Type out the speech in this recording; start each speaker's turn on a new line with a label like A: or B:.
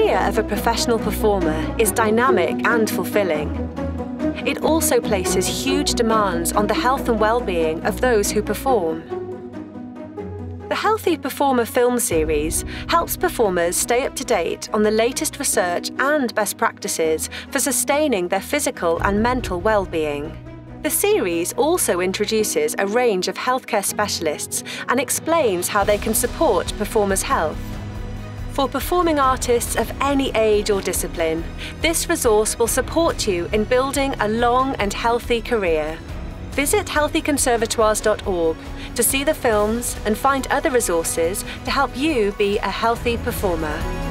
A: career of a professional performer is dynamic and fulfilling. It also places huge demands on the health and well-being of those who perform. The Healthy Performer film series helps performers stay up to date on the latest research and best practices for sustaining their physical and mental well-being. The series also introduces a range of healthcare specialists and explains how they can support performers' health. For performing artists of any age or discipline, this resource will support you in building a long and healthy career. Visit healthyconservatoires.org to see the films and find other resources to help you be a healthy performer.